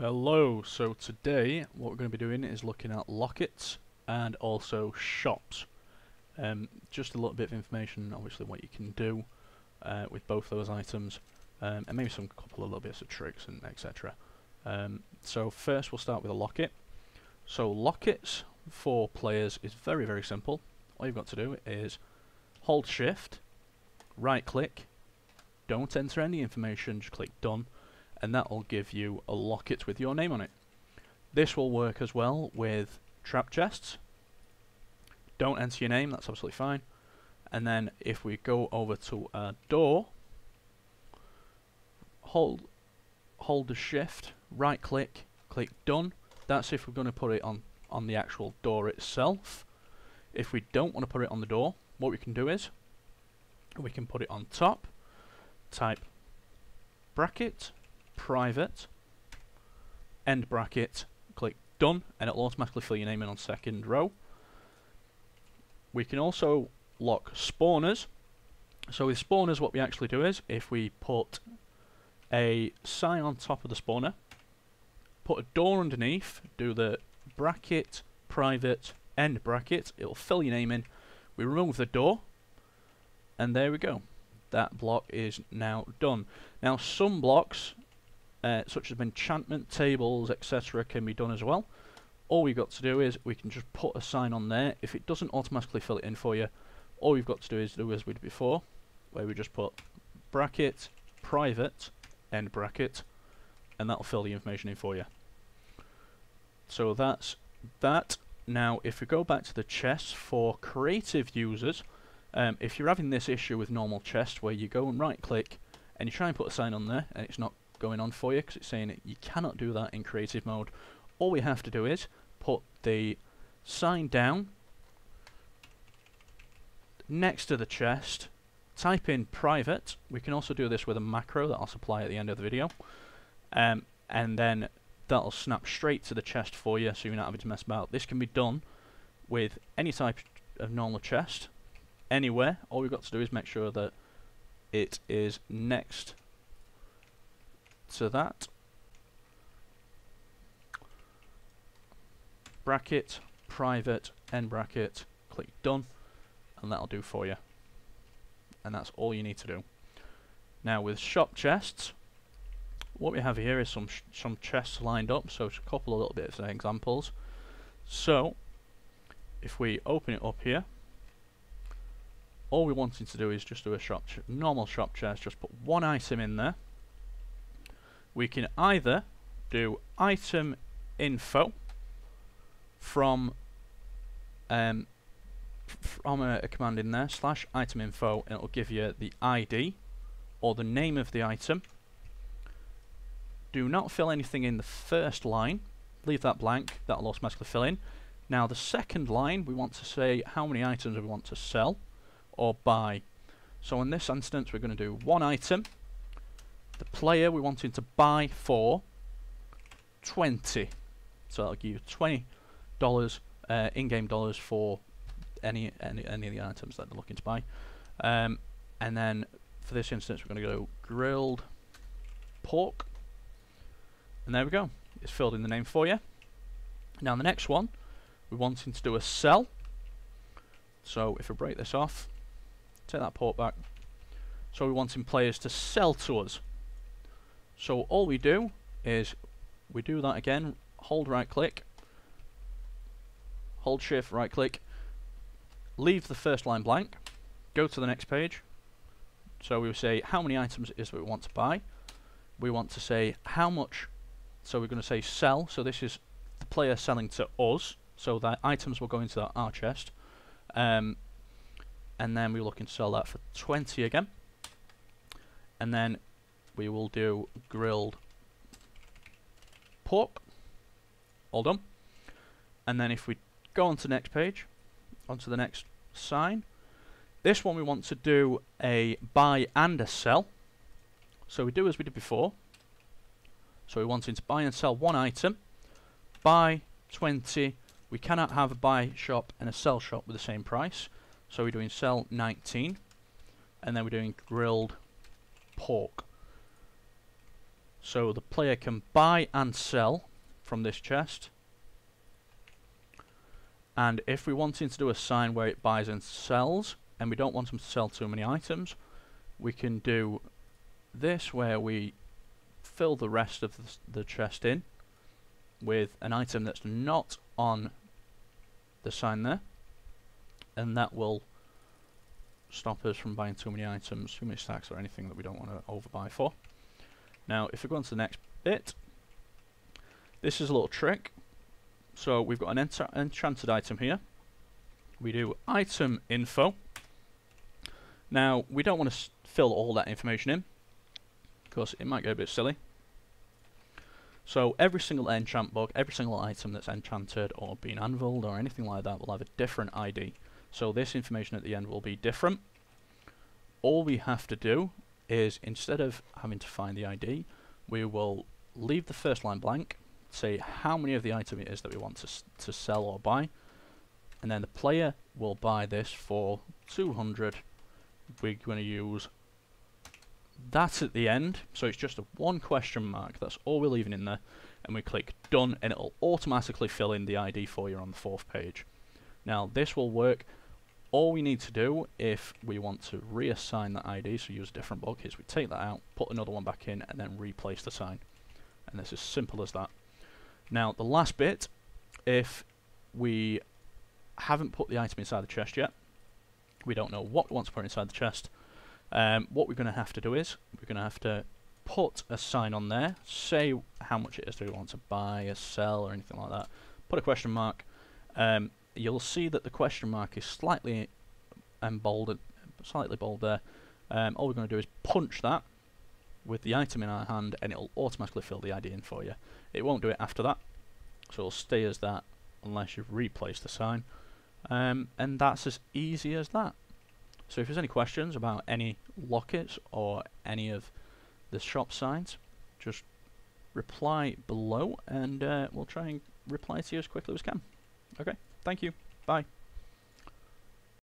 Hello, so today what we're going to be doing is looking at Lockettes and also shops. Um, just a little bit of information, obviously what you can do uh, with both those items um, and maybe some couple of little bits of tricks and etc. Um, so first we'll start with a Lockette. So Lockettes for players is very very simple. All you've got to do is hold shift, right click, don't enter any information, just click done and that will give you a Lockette with your name on it. This will work as well with trap chests. Don't enter your name, that's absolutely fine. And then if we go over to a door, hold hold the shift, right click, click done. That's if we're going to put it on, on the actual door itself. If we don't want to put it on the door, what we can do is we can put it on top, type bracket, private, end bracket, click done, and it'll automatically fill your name in on second row. We can also lock spawners. So with spawners what we actually do is, if we put a sign on top of the spawner, put a door underneath, do the bracket, private, end bracket, it'll fill your name in, we remove the door, and there we go. That block is now done. Now some blocks uh, such as enchantment tables, etc., can be done as well. All we've got to do is we can just put a sign on there. If it doesn't automatically fill it in for you, all we've got to do is do as we did before, where we just put bracket, private, end bracket, and that'll fill the information in for you. So that's that. Now, if we go back to the chest for creative users, um, if you're having this issue with normal chest where you go and right click and you try and put a sign on there and it's not going on for you because it's saying you cannot do that in creative mode. All we have to do is put the sign down next to the chest, type in private. We can also do this with a macro that I'll supply at the end of the video. Um, and then that'll snap straight to the chest for you so you're not having to mess about. This can be done with any type of normal chest, anywhere. All we've got to do is make sure that it is next to that. Bracket, private, end bracket, click done, and that'll do for you. And that's all you need to do. Now with shop chests, what we have here is some some chests lined up, so a couple of little bits of examples. So, if we open it up here, all we wanted to do is just do a shop normal shop chest, just put one item in there, we can either do item info from um, from a, a, command in there slash item info and it will give you the ID or the name of the item. Do not fill anything in the first line. Leave that blank. That'll automatically fill in. Now the second line we want to say how many items we want to sell or buy. So in this instance we're going to do one item the player we want him to buy for 20 so that'll give you 20 dollars uh, in-game dollars for any, any any of the items that they're looking to buy. Um, and then for this instance we're going to go grilled pork. And there we go. It's filled in the name for you. Now the next one we're wanting to do a sell. So if we break this off take that port back. So we're wanting players to sell to us so all we do is we do that again, hold right click, hold shift right click, leave the first line blank, go to the next page. So we say how many items is we want to buy. We want to say how much, so we're going to say sell, so this is the player selling to us, so that items will go into our chest. Um, and then we're looking to sell that for 20 again. And then we will do grilled pork. All done. And then if we go on to the next page, onto the next sign, this one we want to do a buy and a sell. So we do as we did before. So we want to buy and sell one item. Buy 20. We cannot have a buy shop and a sell shop with the same price. So we're doing sell 19. And then we're doing grilled pork. So the player can buy and sell from this chest. And if we wanted to do a sign where it buys and sells, and we don't want them to sell too many items, we can do this where we fill the rest of the, the chest in with an item that's not on the sign there and that will stop us from buying too many items, too many stacks or anything that we don't want to overbuy for. Now if we go on to the next bit, this is a little trick. So we've got an enchanted item here. We do item info. Now we don't want to fill all that information in because it might get a bit silly. So every single enchant book, every single item that's enchanted or been anviled or anything like that will have a different ID. So this information at the end will be different. All we have to do is instead of having to find the ID, we will leave the first line blank, say how many of the item it is that we want to, to sell or buy, and then the player will buy this for 200. We're going to use that at the end, so it's just a one question mark, that's all we're leaving in there, and we click done and it'll automatically fill in the ID for you on the fourth page. Now this will work all we need to do if we want to reassign that ID, so use a different book, is we take that out, put another one back in, and then replace the sign. And it's as simple as that. Now, the last bit, if we haven't put the item inside the chest yet, we don't know what we want to put inside the chest, um, what we're going to have to do is, we're going to have to put a sign on there, say how much it is that we want to buy, or sell, or anything like that, put a question mark, um, you'll see that the question mark is slightly embolded, slightly bold there. Um, all we're going to do is punch that with the item in our hand and it'll automatically fill the ID in for you. It won't do it after that, so it'll stay as that unless you've replaced the sign. Um, and that's as easy as that. So if there's any questions about any Lockettes or any of the shop signs, just reply below and uh, we'll try and reply to you as quickly as we can. Okay. Thank you. Bye.